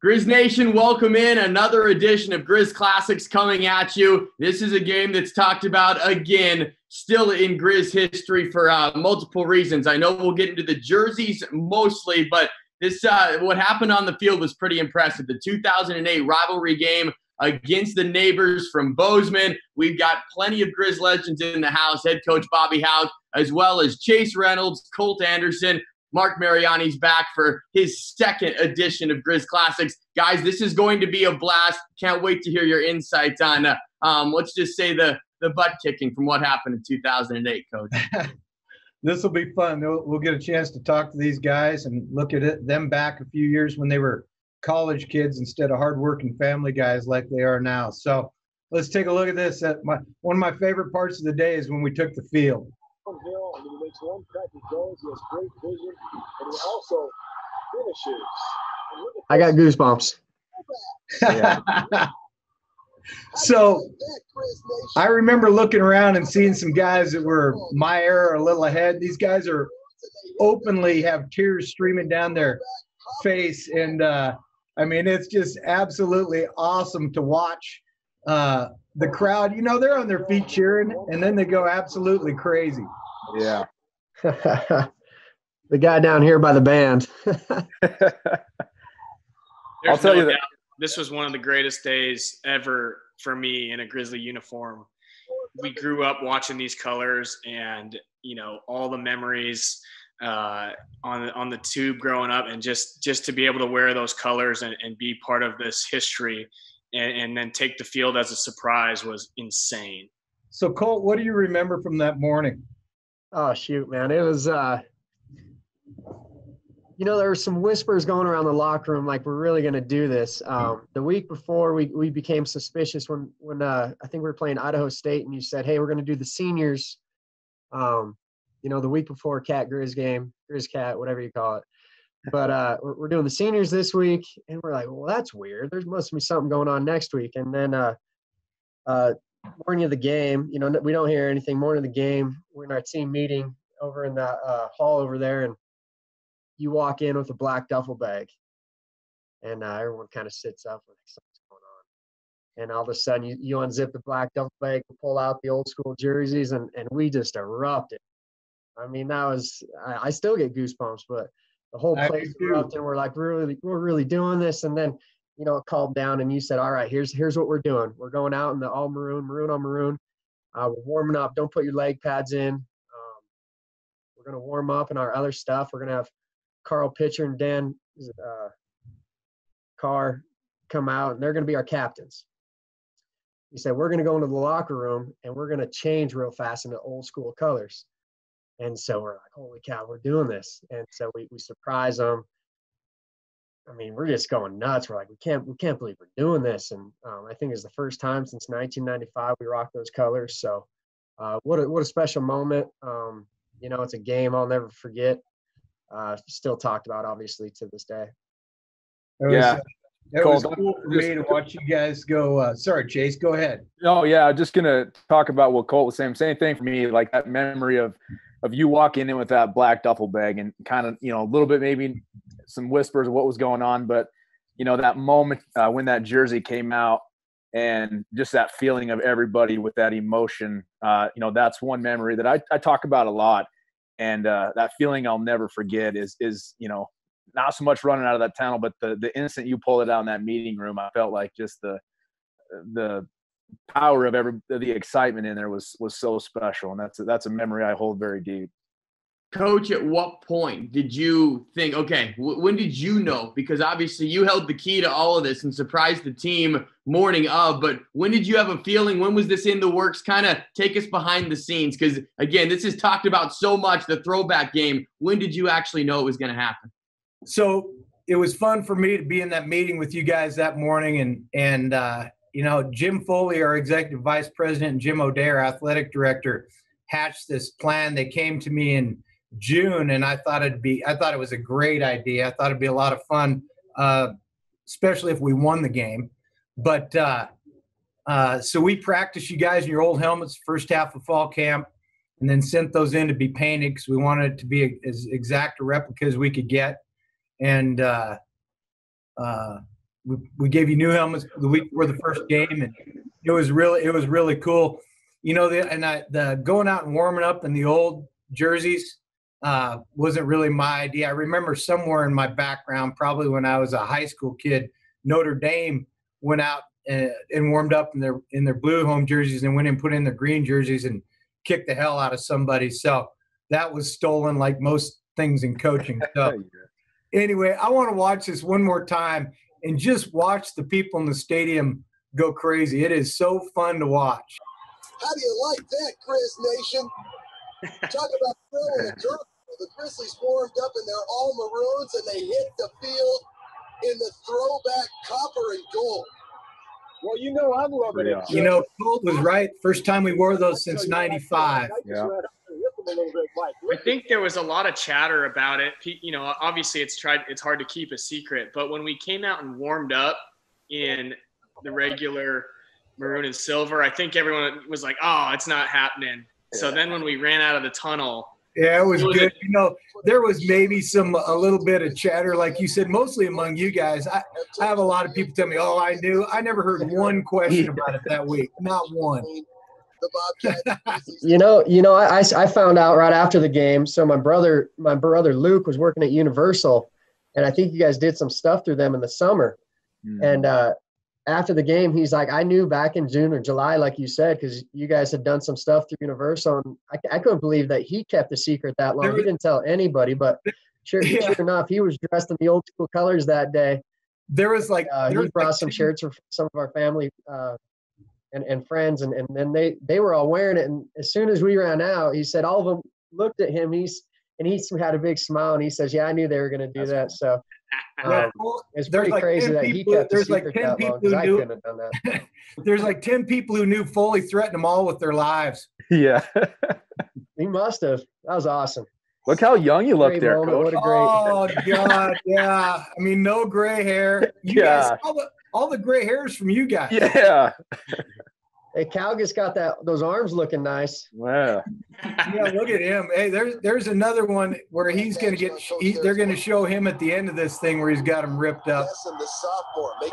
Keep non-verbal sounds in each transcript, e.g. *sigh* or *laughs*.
Griz Nation, welcome in another edition of Griz Classics coming at you. This is a game that's talked about again, still in Griz history for uh, multiple reasons. I know we'll get into the jerseys mostly, but this uh, what happened on the field was pretty impressive. The 2008 rivalry game against the neighbors from Bozeman. We've got plenty of Griz legends in the house. Head coach Bobby Hauck, as well as Chase Reynolds, Colt Anderson, Marc Mariani's back for his second edition of Griz Classics. Guys, this is going to be a blast. Can't wait to hear your insights on, uh, um, let's just say, the, the butt kicking from what happened in 2008, Coach. *laughs* this will be fun. We'll get a chance to talk to these guys and look at it, them back a few years when they were college kids instead of hardworking family guys like they are now. So let's take a look at this. Uh, my, one of my favorite parts of the day is when we took the field downhill, and he makes one cut. He goes. He has great vision, and he also finishes. I got goosebumps. *laughs* so I remember looking around and seeing some guys that were my era or a little ahead. These guys are openly have tears streaming down their face, and uh, I mean it's just absolutely awesome to watch. Uh, the crowd, you know, they're on their feet cheering, and then they go absolutely crazy. Yeah. *laughs* the guy down here by the band. *laughs* I'll tell no you that this was one of the greatest days ever for me in a Grizzly uniform. We grew up watching these colors, and you know all the memories uh, on on the tube growing up, and just just to be able to wear those colors and, and be part of this history, and, and then take the field as a surprise was insane. So Colt, what do you remember from that morning? Oh shoot, man. It was uh you know, there were some whispers going around the locker room like we're really gonna do this. Um, the week before we we became suspicious when when uh I think we were playing Idaho State and you said, Hey, we're gonna do the seniors um, you know, the week before Cat Griz game, Griz Cat, whatever you call it. But uh we're, we're doing the seniors this week and we're like, well that's weird. There must be something going on next week. And then uh uh morning of the game, you know, we don't hear anything. Morning of the game, we're in our team meeting over in the uh, hall over there, and you walk in with a black duffel bag, and uh, everyone kind of sits up like something's going on. And all of a sudden, you, you unzip the black duffel bag and pull out the old school jerseys, and, and we just erupted. I mean, that was I, I still get goosebumps, but the whole place erupted. We're like, really, we're really doing this, and then you know, called down and you said, all right, here's here's what we're doing. We're going out in the all maroon, maroon on maroon. Uh, we're warming up. Don't put your leg pads in. Um, we're gonna warm up and our other stuff. We're gonna have Carl Pitcher and Dan uh, Carr come out, and they're gonna be our captains. He said, we're gonna go into the locker room and we're gonna change real fast into old school colors. And so we're like, holy cow, we're doing this. And so we, we surprise them. I mean, we're just going nuts. We're like, we can't, we can't believe we're doing this. And um, I think it's the first time since 1995 we rock those colors. So, uh, what a what a special moment. Um, you know, it's a game I'll never forget. Uh, still talked about, obviously, to this day. It was, yeah. Uh, it was cool for me to watch you guys go. Uh, sorry, Chase, go ahead. Oh yeah, I'm just gonna talk about what Colt was saying. Same thing for me, like that memory of of you walking in with that black duffel bag and kind of you know a little bit maybe some whispers of what was going on, but you know that moment uh, when that jersey came out and just that feeling of everybody with that emotion. Uh, you know, that's one memory that I, I talk about a lot, and uh, that feeling I'll never forget is is you know not so much running out of that tunnel, but the the instant you pull it out in that meeting room, I felt like just the the power of every the excitement in there was was so special, and that's a, that's a memory I hold very deep. Coach, at what point did you think, okay, w- when did you know? Because obviously you held the key to all of this and surprised the team morning of, but when did you have a feeling? When was this in the works? Kind of take us behind the scenes. Because again, this is talked about so much, the throwback game. When did you actually know it was going to happen? So it was fun for me to be in that meeting with you guys that morning. And, and, uh, you know, Jim Foley, our executive vice president, and Jim our athletic director, hatched this plan. They came to me in June, and I thought it'd be I thought it was a great idea. I thought it'd be a lot of fun, uh, especially if we won the game. But uh, uh, so we practiced you guys in your old helmets first half of fall camp, and then sent those in to be painted because we wanted it to be as exact a replica as we could get. And uh, uh, we, we gave you new helmets the week before the first game, and it was really it was really cool. You know, the, and I, the going out and warming up in the old jerseys uh, wasn't really my idea. I remember somewhere in my background, probably when I was a high school kid, Notre Dame went out and, and warmed up in their in their blue home jerseys and went and put in their green jerseys and kicked the hell out of somebody. So that was stolen, like most things in coaching. So *laughs* anyway, I want to watch this one more time and just watch the people in the stadium go crazy. It is so fun to watch. How do you like that, Griz Nation? Talk about throwing a curve. The Grizzlies warmed up and they're all maroons and they hit the field in the throwback copper and gold. Well, you know I'm loving Yeah. it. You know, Colt was right. First time we wore those since '95. Yeah. I think there was a lot of chatter about it. You know, obviously it's tried it's hard to keep a secret, but when we came out and warmed up in the regular maroon and silver, I think everyone was like, "Oh, it's not happening." So then when we ran out of the tunnel, Yeah, it was It was good. You know, there was maybe some a little bit of chatter, like you said, mostly among you guys. I, I have a lot of people tell me, "Oh, I knew." I never heard one question about it that week. Not one. The Bobcats. *laughs* You know, you know, I, I- I found out right after the game. So my brother, my brother Luke was working at Universal, and I think you guys did some stuff through them in the summer. Mm. And uh, after the game, he's like, I knew back in June or July, like you said, because you guys had done some stuff through Universal. And I, I couldn't believe that he kept the secret that long. He didn't tell anybody, but sure, *laughs* Yeah. sure enough, he was dressed in the old school colors that day. There was like Uh, there he was brought like some shirts for some of our family uh, and, and friends, and, and then they, they were all wearing it. And as soon as we ran out, he said all of them looked at him. He's and he had a big smile, and he says, "Yeah, I knew they were going to do that." So *laughs* um, Colt, it's there's pretty like crazy 10 that he people- kept the there's like 10 that people who knew- have done that. *laughs* There's like ten people who knew Foley threatened them all with their lives. yeah. He must have. That was awesome. Look how young you look there, moment. coach. What a great. Oh God, yeah. I mean, no gray hair. *laughs* You Yeah. guys, all the all the gray hairs from you guys. *laughs* Yeah. Hey, Calgus got that those arms looking nice. Wow. Yeah, look at him. Hey, there's there's another one where he's gonna get. He, they're gonna show him at the end of this thing where he's got him ripped up.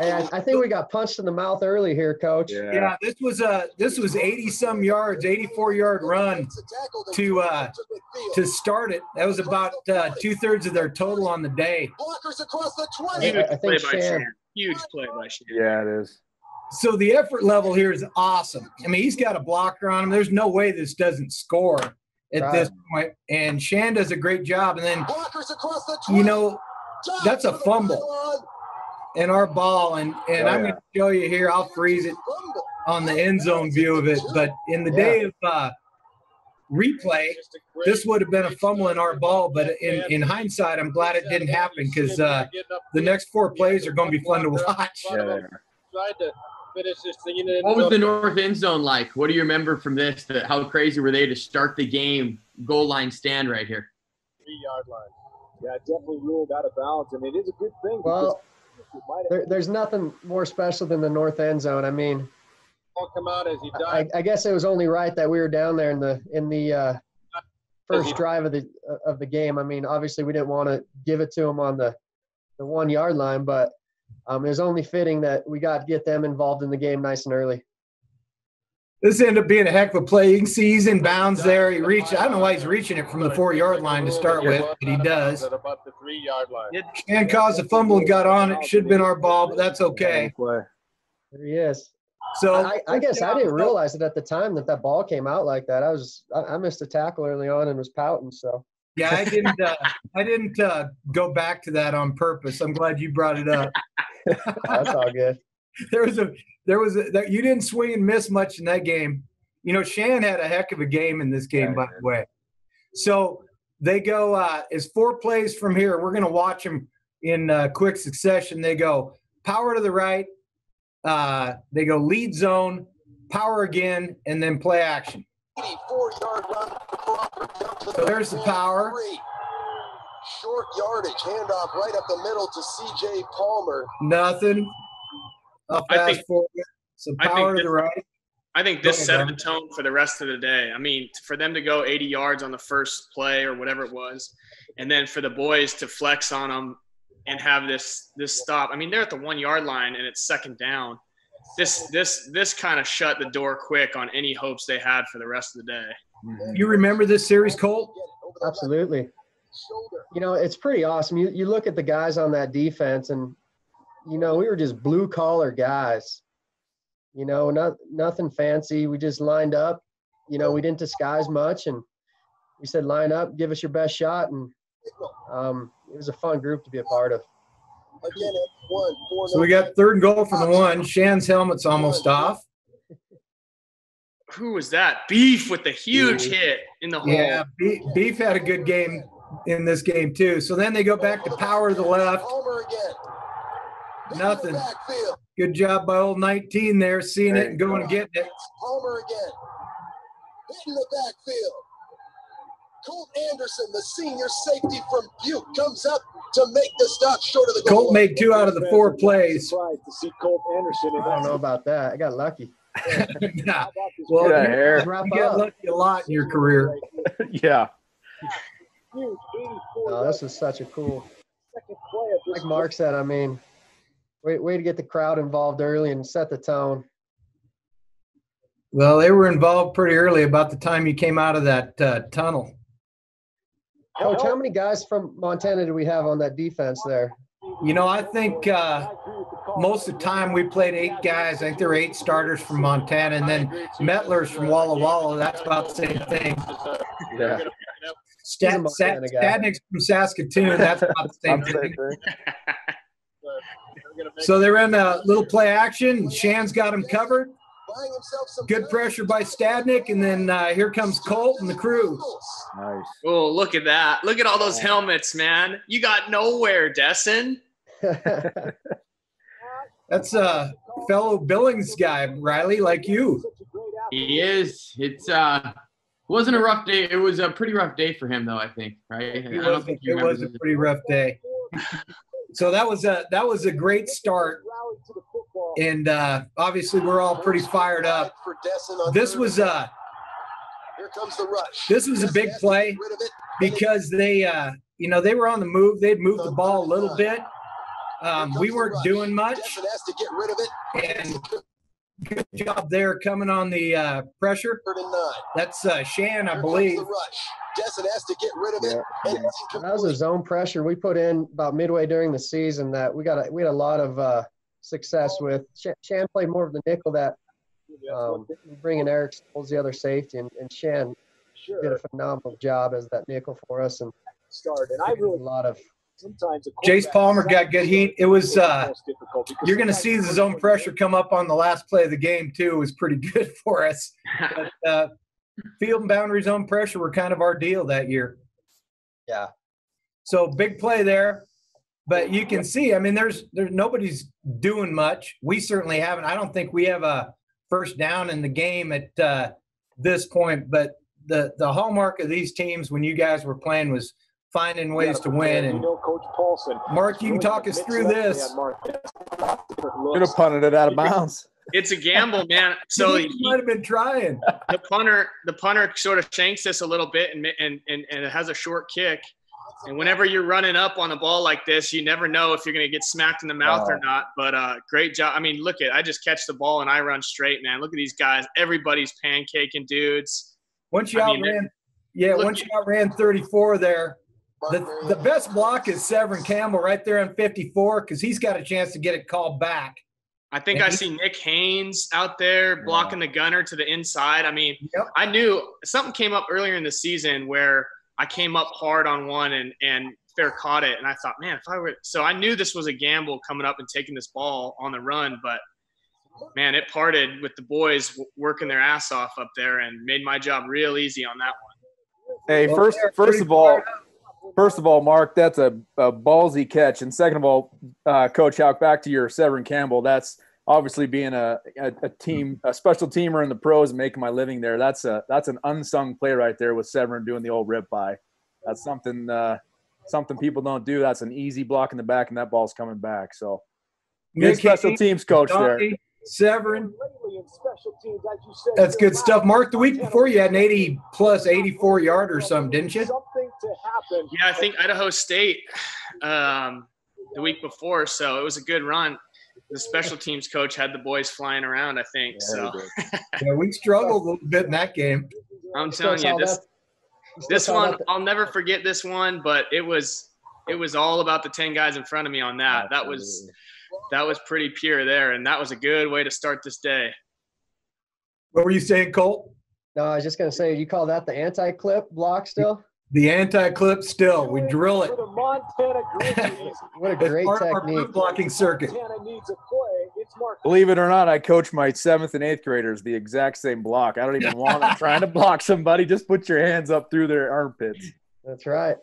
And. Hey, I, I think we got punched in the mouth early here, Coach. Yeah. Yeah, this was a this was 80 some yards, 84 yard run to, uh, to start it. That was about uh, two thirds of their total on the day. blockers across the I, 20. huge I play think by Shann. Shann. Huge play by Shann. Yeah, it is. So the effort level here is awesome. I mean, he's got a blocker on him. There's no way this doesn't score at Right. this point. And Shann does a great job. And then Blockers across the 20. you know, that's a fumble. pylon. in our ball, and and Oh, I'm yeah. going to show you here. I'll freeze it on the end zone view of it. But in the day of uh, replay, this would have been a fumble in our ball. But in, in hindsight, I'm glad it didn't happen because uh, the next four plays are going to be fun to watch. Yeah, they. Tried to finish this thing in What was the north end zone like? What do you remember from this? That how crazy were they to start the game? Goal line stand right here. three yard line? Yeah, definitely ruled out of bounds, and it is a good thing. Well, because it might have there, there's nothing more special than the north end zone. I mean, all come out as he I, died. I guess it was only right that we were down there in the in the uh, first drive of the of the game. I mean, obviously we didn't want to give it to them on the the one yard line, but um, it was only fitting that we got to get them involved in the game nice and early. This ended up being a heck of a play. You can see he's in bounds there. He reached. I don't know why he's reaching it from the four yard line to start with, but he does. At about the three yard line. And caused a fumble and got on it. Should have been our ball, but that's okay. Play. There he is. So I, I guess I didn't realize it at the time that that ball came out like that. I was I, missed a tackle early on and was pouting. So Yeah, I didn't. Uh, I didn't uh, go back to that on purpose. I'm glad you brought it up. *laughs* that's all good. *laughs* There was a. There was a. That, you didn't swing and miss much in that game. You know, Shann had a heck of a game in this game, by the way. So they go. Uh, is four plays from here. We're going to watch them in uh, quick succession. They go power to the right. Uh, they go lead zone, power again, and then play action. 84 yard run. So there's the power. Short yardage, handoff right up the middle to C.J. Palmer. Nothing. I'll I think- forward. So I think power to this- the right. I think this set the tone for the rest of the day. I mean, for them to go 80 yards on the first play or whatever it was, and then for the boys to flex on them and have this this stop. I mean, they're at the one yard line and it's second down. This this this kind of shut the door quick on any hopes they had for the rest of the day. You remember this series, Colt? Absolutely. You know, it's pretty awesome. You you look at the guys on that defense, and you know we were just blue collar guys. You know, not nothing fancy. We just lined up. You know, we didn't disguise much, and we said, line up, give us your best shot, and um, it was a fun group to be a part of. Again, it's one, four, So we got third and goal from the one. Shann's helmet's almost off. Who was that? Beef with the huge hit in the hole. Yeah, Be- Beef had a good game in this game too. So then they go back to power to the left. Palmer again. Nothing. the. Good job by old 19 there, seeing it and going and getting it. Homer again. Hitting the backfield. Colt Anderson, the senior safety from Butte, comes up to make the stop short of the goal. Colt made two out of the four plays. Surprised to see Colt Anderson. I don't know about that. I got lucky. *laughs* Yeah. Well, Get out of you, you get lucky a lot in your career. *laughs* yeah. Oh, this was such a cool. second play of this Like Marc said, I mean, way way to get the crowd involved early and set the tone. Well, they were involved pretty early about the time you came out of that uh, tunnel. Coach, how many guys from Montana do we have on that defense there? You know, I think uh, most of the time we played eight guys. I think there were eight starters from Montana, and then Metler's from Walla Walla. That's about the same thing. Yeah. Stat, He's a Stat, Montana guy. Stadnick's from Saskatoon. That's about the same *laughs* I'm the same thing. thing. So they're in a little play action. Shann's got him covered. Buying himself some Good pressure by Stadnick, and then uh, here comes Colt and the crew. Nice. Oh, look at that. Look at all those helmets, man. You got nowhere, Desson. *laughs* That's a fellow Billings guy, Riley, like you. He is. It's uh wasn't a rough day. It was a pretty rough day for him though, I think, right? It I don't was, think it was a pretty rough day. So that was a that was a great start, and uh, obviously we're all pretty fired up. For This was and- uh Here comes the rush. this was a big play Get rid of it. because they uh you know they were on the move. They'd moved the ball a little bit. Um, we weren't doing much, has to get rid of it. and good job there coming on the uh, pressure. Third and nine. That's uh, Shann, I believe. Comes the rush. Desson has to get rid of it. Yeah, And it's that was a zone pressure we put in about midway during the season that we got a, we had a lot of uh, success with. Shann, Shann played more of the nickel that um, bringing Eric Stoles the other safety, and, and Shann did a phenomenal job as that nickel for us, and start. And I a really a lot of sometimes a Jace Palmer got good heat. It was uh, difficult because you're going to see the zone pressure come up on the last play of the game too. It was pretty *laughs* good for us. But uh, field and boundary zone pressure were kind of our deal that year. Yeah. So big play there. But you can see, I mean, there's there's nobody's doing much. We certainly haven't. I don't think we have a first down in the game at uh, this point. But the the hallmark of these teams when you guys were playing was finding ways to win. You And know, Coach Paulson. Marc, you can talk us through this. Could have punted it out of *laughs* bounds. It's a gamble, man. *laughs* So you he- might have been trying. the punter, the punter sort of shanks this a little bit, and and and, and it has a short kick. And whenever you're running up on a ball like this, you never know if you're going to get smacked in the mouth or not. But uh, great job. I mean, look at I just catch the ball and I run straight, man. Look at these guys. Everybody's pancaking dudes. Once you I mean, outran, yeah, look- once you outran 34 there, the, the best block is Severin Campbell right there on 54 because he's got a chance to get it called back. I think I see Nick Haynes out there blocking the gunner to the inside. I mean, Yep. I knew something came up earlier in the season where I came up hard on one and and fair caught it, and I thought, man, if I were so I knew this was a gamble coming up and taking this ball on the run, but man, it parted with the boys working their ass off up there and made my job real easy on that one. Hey, first first of all, first of all, Marc, that's a, a ballsy catch, and second of all, uh, Coach Hauck, back to your Severin Campbell. That's obviously being a, a, a team, a special teamer in the pros and making my living there. That's a that's an unsung play right there with Severin doing the old rip by. That's something uh, something people don't do. That's an easy block in the back, and that ball's coming back. So good Nick special Haynes, teams coach there. Donnie, Severin. Lately in special teams, as you said, That's good stuff. Marc, the week before you had an 80 plus 84 yard or something, didn't you? Something to happen. Yeah, I think Idaho State. Um, the week before, so it was a good run. The special teams coach had the boys flying around, I think. So *laughs* Yeah, we struggled a little bit in that game. I'm telling you, this this one that- I'll never forget this one, but it was it was all about the 10 guys in front of me on that. That was that was pretty pure there and that was a good way to start this day. What were you saying, Colt? No, I was just gonna say, you call that the anti-clip block still? The anti-clip still. We drill it. For the Montana Grizzlies, *laughs* What a It's great part of our technique. clip blocking circuit. Montana needs a play. It's Mark. Believe it or not, I coach my seventh and eighth graders the exact same block. I don't even want them *laughs* trying to block somebody. Just put your hands up through their armpits. That's right.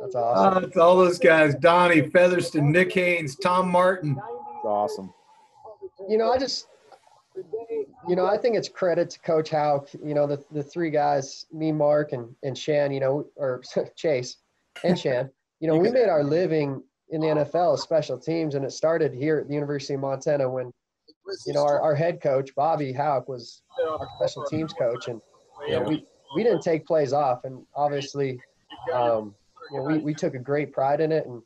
That's Uh, awesome. it's all those guys: Donnie Featherston, Nick Haynes, Tom Martin. It's awesome. You know, I just, you know, I think it's credit to Coach Hauck. You know, the, the three guys, me, Marc, and and Shann. You know, or *laughs* Chase and Shann. You know, we made our living in the NFL as special teams, and it started here at the University of Montana when you know our, our head coach Bobby Hauck was our special teams coach, and you know we we didn't take plays off, and obviously, um, you know, we we took a great pride in it, and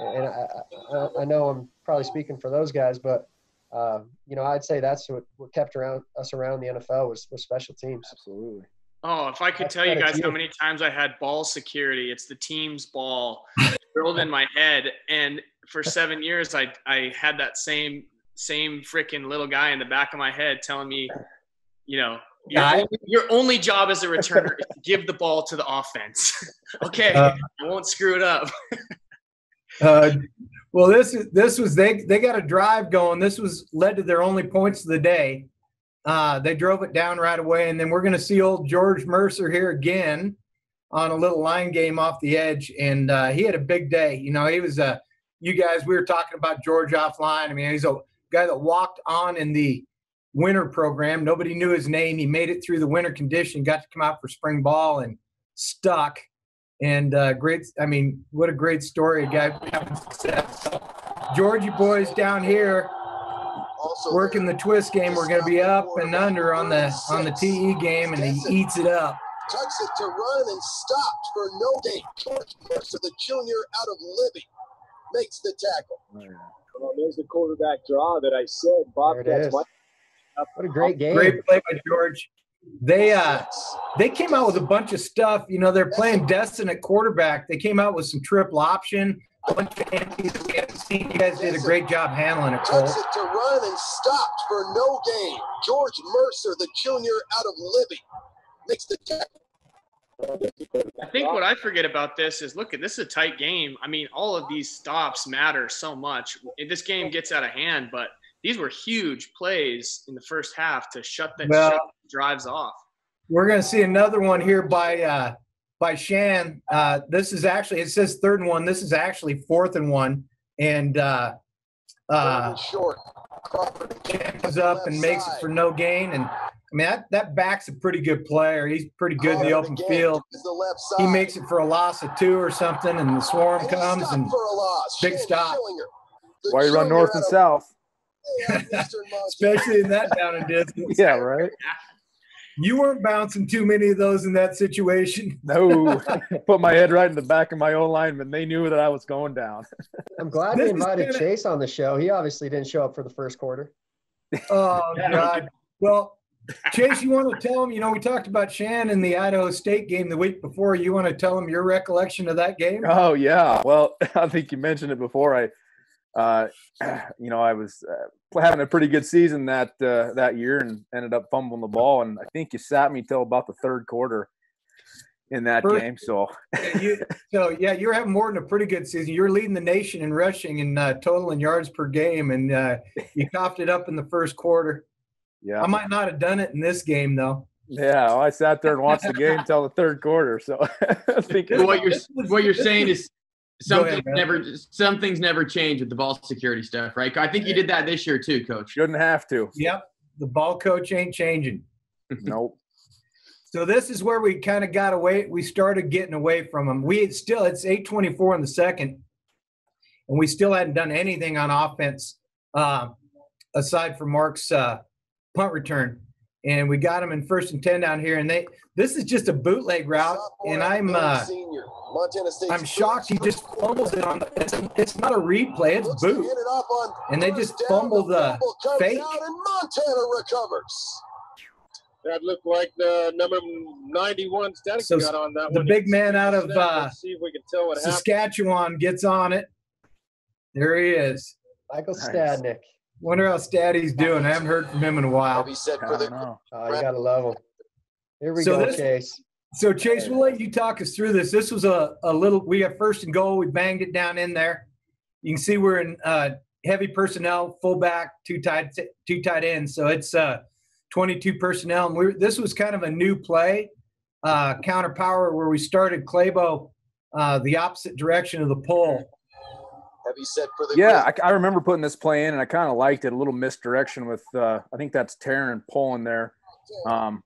and I, I, I know I'm probably speaking for those guys, but uh, you know, I'd say that's what, what kept around us around the NFL was, was special teams. Absolutely. Oh, if I could That's tell you credit to guys how many times I had ball security, it's the team's ball *laughs* drilled in my head. And for seven years, I I had that same same freaking little guy in the back of my head telling me, you know, your, only, your only job as a returner is to give the ball to the offense. *laughs* okay, Uh, I won't screw it up. Uh, well, this is this was they they got a drive going. This was led to their only points of the day. Uh, they drove it down right away, and then we're going to see old George Mercer here again on a little line game off the edge, and uh, he had a big day. You know, he was a. You guys, we were talking about George offline. I mean, he's a guy that walked on in the winter program. Nobody knew his name. He made it through the winter condition, got to come out for spring ball, and stuck. And uh, great, I mean, what a great story, a guy having success. So, Georgie boys down here Also working the twist game. We're going to be up and under on the on the TE game, and he eats it up. Tucks it to run and stopped for no gain. George Mercer, the junior out of Libby, makes the tackle. Well, there's the quarterback draw that I said. There it Bobcats What a great game. Great play by George. They uh they came out with a bunch of stuff. You know, they're playing Destin at quarterback. They came out with some triple option, a bunch of empties we haven't seen. You guys did a great job handling it, Cole. Tucks it to run and stopped for no gain. George Mercer, the junior out of Libby, makes the tackle. I think what I forget about this is look at this is a tight game. I mean, all of these stops matter so much. This game gets out of hand, but these were huge plays in the first half to shut the, Well- shut the drives off. We're going to see another one here by uh, by Shann. Uh, this is actually it says third and one. This is actually fourth and one, and uh, uh, short. Comes up and makes it for no gain. And I mean that that back's a pretty good player. He's pretty good in the open field. The left side. He makes it for a loss of two or something, and the swarm And comes and for a loss. big Shane stop. Why you run north and out of- south? Especially in that down and distance. Yeah, right. You weren't bouncing too many of those in that situation. No, put my head right in the back of my own lineman. They knew that I was going down. I'm glad This we invited kinda- Chase on the show. He obviously didn't show up for the first quarter. Oh *laughs* God. Well, Chase, you want to tell him? You know, we talked about Shann in the Idaho State game the week before. You want to tell him your recollection of that game? Oh yeah. Well, *laughs* I think you mentioned it before. I, uh, *clears throat* you know, I was uh, having a pretty good season that uh, that year and ended up fumbling the ball. And I think you sat me till about the third quarter in that First- game. So You, so yeah, you're having more than a pretty good season. You're leading the nation in rushing and uh, total in yards per game, and uh, you *laughs* coughed it up in the first quarter. yeah, I might not have done it in this game though. yeah. Well, I sat there and watched the game *laughs* till the third quarter. So *laughs* I think what you're what you're saying is Go ahead, something man. never some things never change with the ball security stuff, right? I think you did that this year too, coach. shouldn't have to. Yep, the ball coach ain't changing. *laughs* Nope. So this is where we kind of got away. We started getting away from them. We had still it's eight twenty four in the second, and we still hadn't done anything on offense uh, aside from Marc's uh, punt return. and we got them in first and ten down here. And they this is just a bootleg route, and I'm uh, Senior, I'm shocked he just fumbles it on. The, it's, it's not a replay, it's Looks boot. it up on And they just fumble the fumble fake. and Montana recovers. That looked like the number 91 Static So got on that the one. big man out of, uh, see if we can tell what happened. Saskatchewan gets on it. There he is. Michael Nice. Stadnick. Wonder how Staddy's doing. I haven't heard from him in a while. Heavy set I for the don't know. Oh, you gotta love him. Here we So go, this- Chase. So Chase, we'll let you talk us through this. This was a, a little. We have first and goal. We banged it down in there. You can see we're in uh, heavy personnel, fullback, two tight two tight ends. So it's uh, 22 personnel, and we're this was kind of a new play, uh, counter power where we started Claybo uh, the opposite direction of the pole. heavy set for the Yeah, I, I remember putting this play in, and I kind of liked it. A little misdirection with, uh, I think that's Taryn pulling there. Um,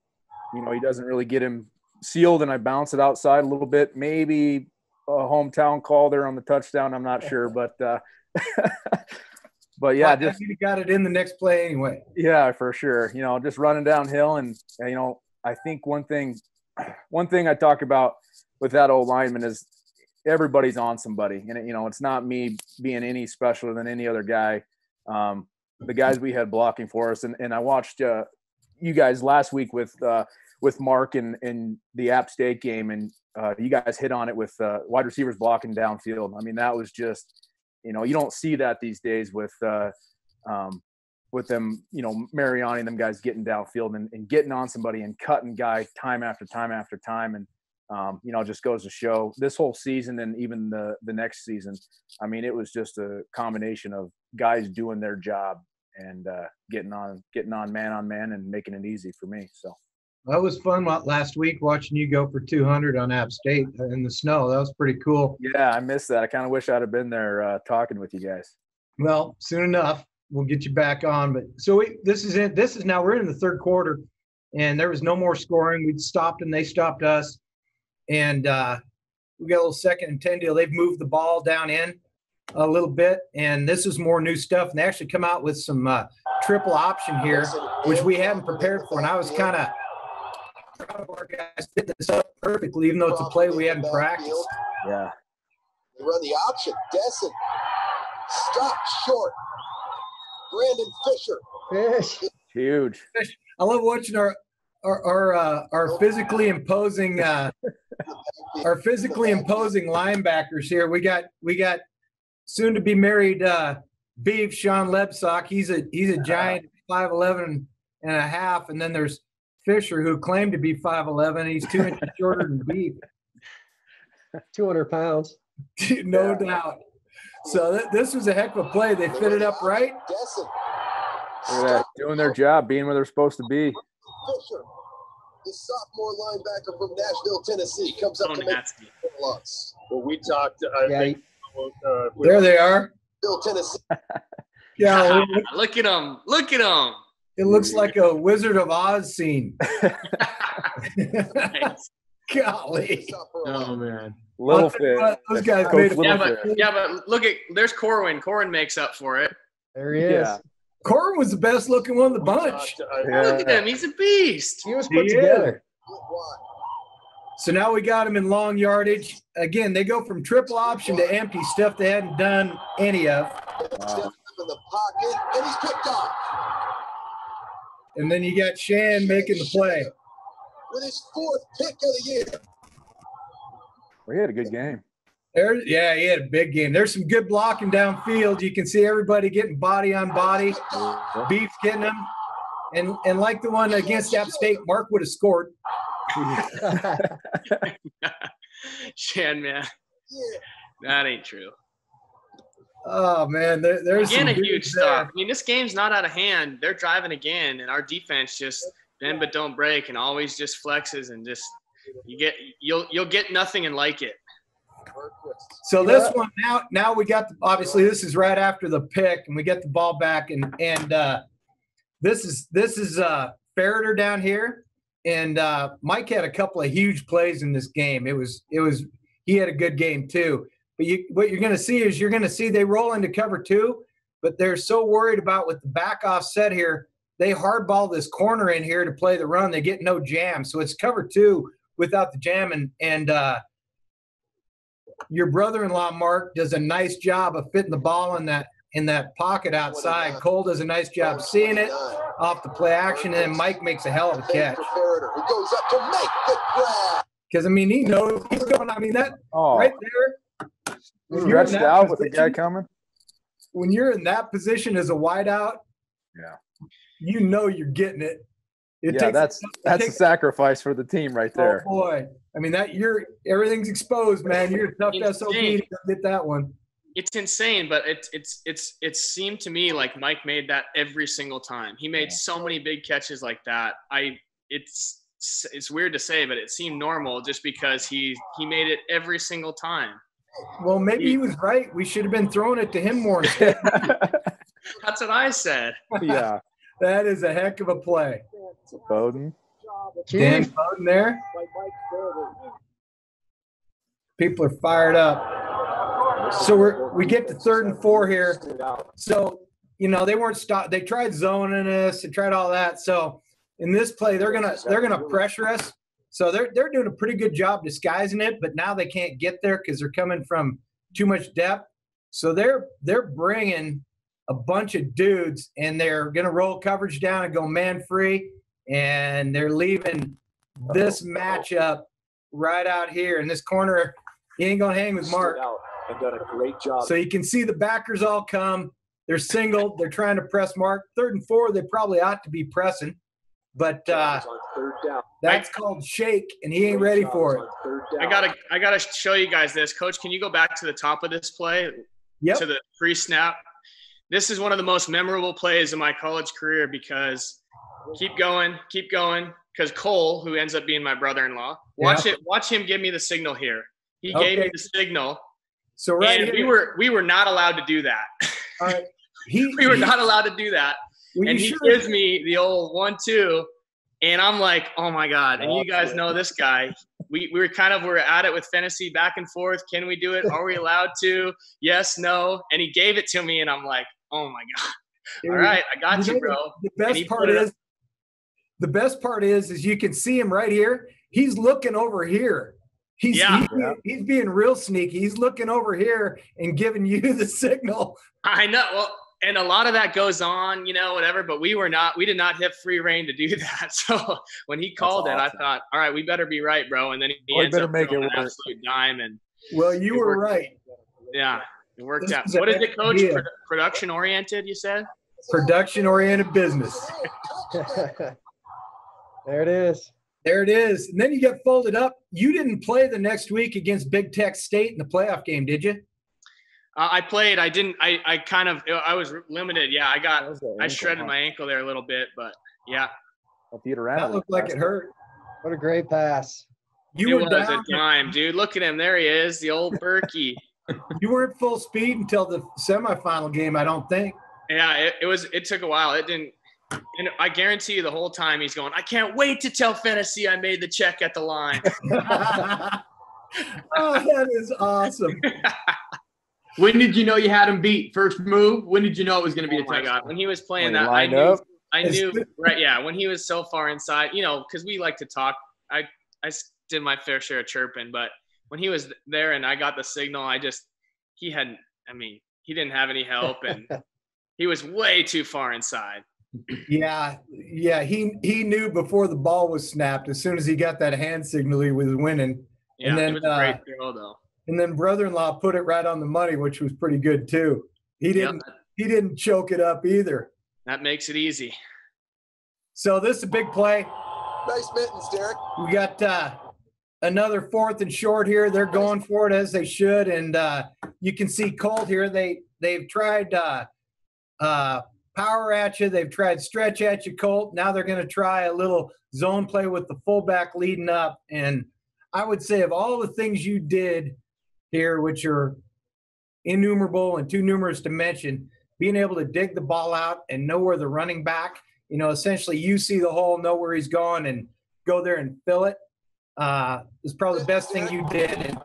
you know, he doesn't really get him sealed, and I bounce it outside a little bit. Maybe a hometown call there on the touchdown. I'm not sure, *laughs* but uh, *laughs* but yeah, But just you got it in the next play anyway. yeah, for sure. You know, just running downhill, and you know, I think one thing, *clears throat* one thing I talk about with that old lineman is everybody's on somebody, and you know, it's not me being any specialer than any other guy. Um, the guys we had blocking for us, and, and I watched uh, you guys last week with uh, with Marc and in the App State game, and uh, you guys hit on it with uh, wide receivers blocking downfield. I mean, that was just, you know, you don't see that these days with. Uh, um, with them, you know, Mariani and them guys getting downfield and, and getting on somebody and cutting guy time after time after time. And, um, you know, just goes to show this whole season and even the, the next season. I mean, it was just a combination of guys doing their job and uh, getting on, getting on man on man and making it easy for me. So, That was fun last week watching you go for 200 on App State in the snow. That was pretty cool. yeah, I missed that. I kind of wish I'd have been there uh, talking with you guys. Well, soon enough, we'll get you back on. But so we, this is it. This is now we're in the third quarter, and there was no more scoring. We'd stopped and they stopped us, and uh, we got a little second and ten deal. They've moved the ball down in a little bit, and this is more new stuff. And they actually come out with some uh, triple option here, which we hadn't prepared for. And I was kind of proud of our guys did this up perfectly, even though it's a play we hadn't practiced. Yeah. They run the option. Desson stopped short. Brandon Fisher. Fish. Huge. I love watching our our our, uh, our physically imposing uh, *laughs* our physically imposing linebackers here. We got we got soon to be married uh, Beef Sean Lebsock. He's a he's a giant, 5'11 and a half, and then there's Fisher who claimed to be 5'11. He's two inches *laughs* shorter than Beef, 200 pounds. *laughs* no doubt. So th- this was a heck of a play. They fit it up right. Desson. Look at that. Doing their job, being where they're supposed to be. Fisher. The sophomore linebacker from Nashville, Tennessee, comes up So to make nasty. loss. Well, we talked. I Yeah, think. Uh, There they are. Bill, Tennessee. Yeah, *laughs* Look at them! Look at him. It looks like a Wizard of Oz scene. *laughs* Nice. Golly. Oh man. Little I'll tell you fit. those guys Coach made a- Yeah, Little but fit. yeah, but look at there's Corwin. Corwin makes up for it. There he is. Yeah. Corbin was the best looking one of the oh bunch. Yeah. Look at him. He's a beast. He was put is. together. Split wide. So now we got him in long yardage. Again, they go from triple option to empty stuff they hadn't done any of. Steps up in the pocket, and he's picked off. And then you got Shann making the play. With his fourth pick of the year. We had a good game. There, yeah, he had a big game. There's some good blocking downfield. You can see everybody getting body on body. Beef's getting them. And and like the one against App State, Marc would have scored. *laughs* *laughs* Shann man, that ain't true. Oh man, there, there's Again, a huge dudes there. stop. I mean, this game's not out of hand. They're driving again, and our defense just bend but don't break, and always just flexes and just you get you'll you'll get nothing and like it. So this one now, now we got the, obviously this is right after the pick, and we get the ball back, and and uh, this is this is uh, Ferriter down here, and uh, Mike had a couple of huge plays in this game. It was it was he had a good game too. But you, what you're going to see is you're going to see they roll into cover two, but they're so worried about with the back offset here, they hardball this corner in here to play the run. They get no jam, so it's cover two without the jam, and and uh, your brother-in-law Mark does a nice job of fitting the ball in that in that pocket outside. Cole does a nice job seeing it off the play action, and then Mike makes a hell of a catch. Who goes up to make the grab. Because I mean, he knows he's going. I mean, that Oh, right there. When you're in stretched that out with the guy position- coming. when you're in that position as a wideout, Yeah. you know you're getting it. It Yeah, takes that's it that's a sacrifice for the team right oh, there. Oh boy, I mean that you're everything's exposed, man. You're a tough Insane. SOB to get that one. it's insane, but it's it's it's it seemed to me like Mike made that every single time. He made Yeah. so many big catches like that. I it's it's weird to say, but it seemed normal just because he he made it every single time. Well, maybe he was right. We should have been throwing it to him more. *laughs* instead. That's what I said. yeah, that is a heck of a play. Bowden. Dan Bowden there. People are fired up. So we're we get to third and four here. So you know they weren't stopped. They tried zoning us. They tried all that. So in this play, they're gonna they're gonna pressure us. So they're they're doing a pretty good job disguising it, but now they can't get there because they're coming from too much depth. So they're they're bringing a bunch of dudes and they're gonna roll coverage down and go man free, and they're leaving this matchup right out here in this corner. He ain't gonna hang with Marc. and done a great job. So you can see the backers all come. They're single. They're trying to press Marc. Third and four, they probably ought to be pressing, but uh, third down. that's called shake, and he ain't ready for it. On third I gotta I gotta show you guys this. Coach, can you go back to the top of this play Yep. to the pre snap? This is one of the most memorable plays in my college career because keep going, keep going. Because Cole, who ends up being my brother-in-law, watch it. Watch him give me the signal here. He gave me the signal, So right and here, we were we were not allowed to do that. all right, *laughs* he, we were he- not allowed to do that. well, and you he sure- gives me the old one two and i'm like oh my god. And you guys know this guy. We, we were kind of we are at it with fantasy back and forth. Can we do it? Are we allowed to? Yes no. And he gave it to me and i'm like oh my god. All right i got You bro. The best part is, the best part is, is you can see him right here. He's looking over here. He's, Yeah. he's, he's being real sneaky. He's looking over here and giving you *laughs* the signal. i know. Well and a lot of that goes on you know whatever but we were not we did not have free reign to do *laughs* that so when he called it i thought all right we better be right bro and then he Well, ends better up make it throwing an absolute dime and Well, you It were worked. right. yeah it worked This out is a what is it coach idea. Produ- production oriented you said Production oriented business. *laughs* there it is. There it is. And then you get folded up. You didn't play the next week against Big Tech State in the playoff game, did you? Uh, I played. I didn't. I, I kind of. I was limited. Yeah, I got. That was the I shredded my ankle there a little bit, but yeah, If you'd have That looked like it hurt. What a great pass. You it were was down. a dime, dude. Look at him. There he is, the old Berkey. *laughs* You weren't full speed until the semifinal game, I don't think. yeah, it, it was. It took a while. It didn't. And I guarantee you, the whole time he's going. I can't wait to tell Fantasy I made the check at the line. *laughs* oh, that is awesome. *laughs* When did you know you had him beat? First move? When did you know it was going to be oh a my touchdown? god, when he was playing When that, I knew. up? I knew. Right. Yeah. When he was so far inside, you know, because we like to talk. I I did my fair share of chirping, but when he was there and I got the signal, I just he hadn't. I mean, he didn't have any help, and *laughs* he was way too far inside. Yeah, yeah. He he knew before the ball was snapped. As soon as he got that hand signal, he was winning. Yeah, And then, it was a great uh, throw though. And then brother-in-law put it right on the money, which was pretty good too. He didn't he didn't choke it up either. that makes it easy. So this is a big play. Nice mittens, Derek. We got uh, another fourth and short here. They're going for it as they should, and uh, you can see Colt here. They they've tried uh, uh, power at you. They've tried stretch at you, Colt. Now they're going to try a little zone play with the fullback leading up. And I would say of all the things you did here, which are innumerable and too numerous to mention, being able to dig the ball out and know where the running back, you know, essentially you see the hole, know where he's going, and go there and fill it. Uh, is probably the best thing you did. And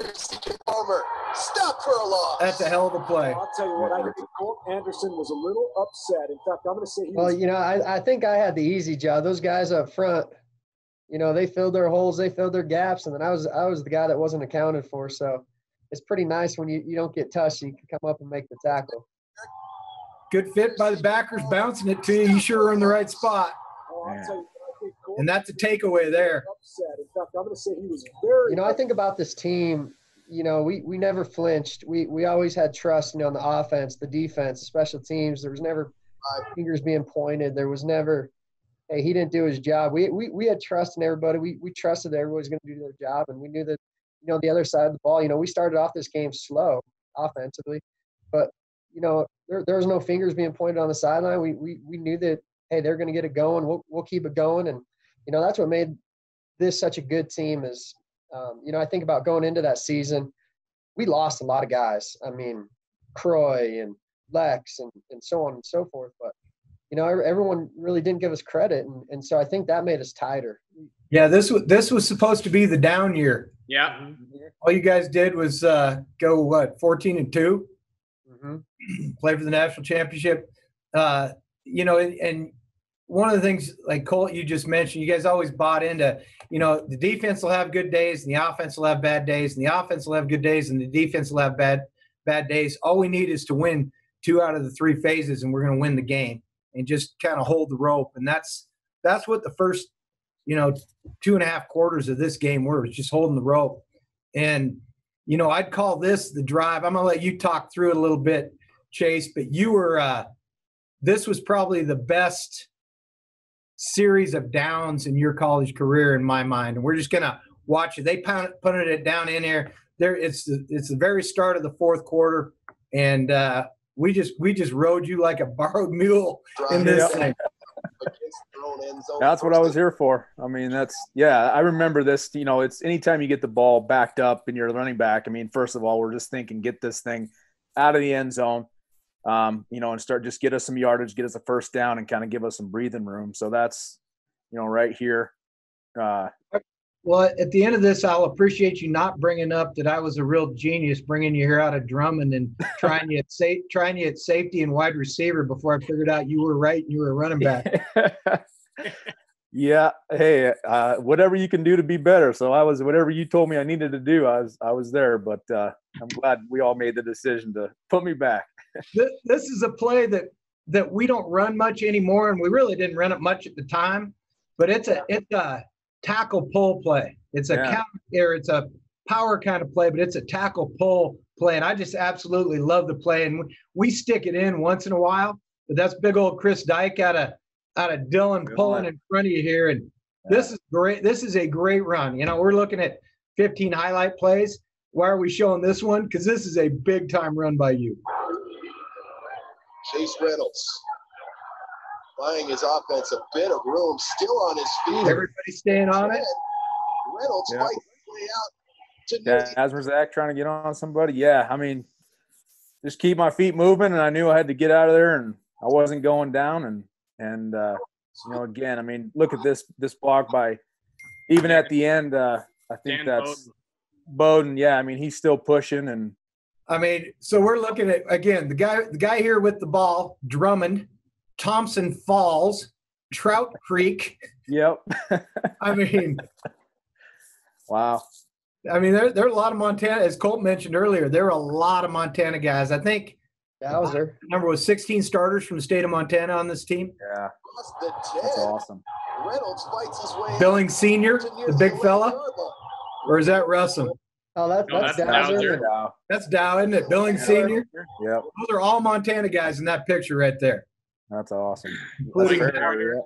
CJ Palmer stopped for a loss. That's a hell of a play. I'll tell you what, I think Colt Anderson was a little upset. In fact, I'm going to say he Well, was you know, I, I think I had the easy job. Those guys up front, you know, they filled their holes, they filled their gaps, and then I was I was the guy that wasn't accounted for. So it's pretty nice when you, you don't get touched, you can come up and make the tackle. Good fit by the backers, bouncing it to you. You sure are in the right spot. Oh, I'll tell you what, I think Colt And that's a takeaway there. In fact, I'm going to say he was very You know, I think about this team. You know, we we never flinched. We we always had trust. You know, on the offense, the defense, special teams. There was never fingers being pointed. There was never, hey, he didn't do his job. We we we had trust in everybody. We we trusted that everybody was going to do their job, and we knew that. You know, the other side of the ball. You know, we started off this game slow offensively, but you know, there there was no fingers being pointed on the sideline. We we we knew that hey, they're going to get it going. We'll we'll keep it going, and you know that's what made this such a good team. Is um, you know I think about going into that season, we lost a lot of guys. I mean, Croy and Lex and and so on and so forth. But you know everyone really didn't give us credit, and and so I think that made us tighter. Yeah, this was this was supposed to be the down year. Yeah. All you guys did was uh, go what 14 and 2 Mm-hmm. *clears throat* play for the national championship. Uh, you know, and, and one of the things like Colt you just mentioned, you guys always bought into, you know, the defense will have good days and the offense will have bad days, and the offense will have good days and the defense will have bad bad days. All we need is to win two out of the three phases, and we're going to win the game, and just kind of hold the rope. And that's that's what the first, you know, two and a half quarters of this game were, was just holding the rope. And you know, I'd call this the drive. I'm gonna let you talk through it a little bit, Chase. But you were, uh, this was probably the best series of downs in your college career, in my mind. And we're just gonna watch it. They pound, punted it down in there. There, it's the it's the very start of the fourth quarter, and uh, we just we just rode you like a borrowed mule in this Yeah. thing. against their own end zone. That's what I was here for. I mean, that's yeah. I remember this. You know, it's anytime you get the ball backed up and you're running back. I mean, first of all, we're just thinking get this thing out of the end zone, um, you know, and start just get us some yardage, get us a first down, and kind of give us some breathing room. So that's you know right here. Uh, Well, at the end of this, I'll appreciate you not bringing up that I was a real genius bringing you here out of Drummond and *laughs* trying you at safe, trying you at safety and wide receiver before I figured out you were right and you were a running back. *laughs* yeah. Hey, uh, whatever you can do to be better. So I was whatever you told me I needed to do. I was I was there, but uh, I'm glad we all made the decision to put me back. *laughs* this, this is a play that that we don't run much anymore, and we really didn't run it much at the time. But it's a it's a tackle pull play. It's a Yeah. count or it's a power kind of play, but it's a tackle pull play, and I just absolutely love the play. And we, we stick it in once in a while, but that's big old Chris Dyke out of out of Dillon Good pulling one. in front of you here, and this is great. This is a great run. You know, we're looking at 15 highlight plays. Why are we showing this one? Because this is a big time run by you. Chase Reynolds buying his offense a bit of room, still on his feet. Everybody staying on it. Reynolds Yeah. fights way out to Yeah, as Zach trying to get on somebody. Yeah, I mean, just keep my feet moving, and I knew I had to get out of there, and I wasn't going down, and and uh, you know, again, I mean, look at this this block by even at the end. Uh, I think Dan that's Bowden. Yeah, I mean, he's still pushing, and I mean, so we're looking at again the guy the guy here with the ball, Drummond, Thompson Falls, Trout Creek. yep. *laughs* I mean, wow. I mean there there are a lot of Montana, as Colt mentioned earlier, there are a lot of Montana guys. I think Bowser. the number was 16 starters from the state of Montana on this team. Yeah, across the 10. that's awesome. Reynolds fights his way out Billings Senior, the big fella, or is that Russell? Oh, that, No, that's, that's Bowser. Bowser. Wow. That's Dow, isn't it? Billings Senior. Yep, Those are all Montana guys in that picture right there. That's awesome. Including That's Bowser. very- yeah.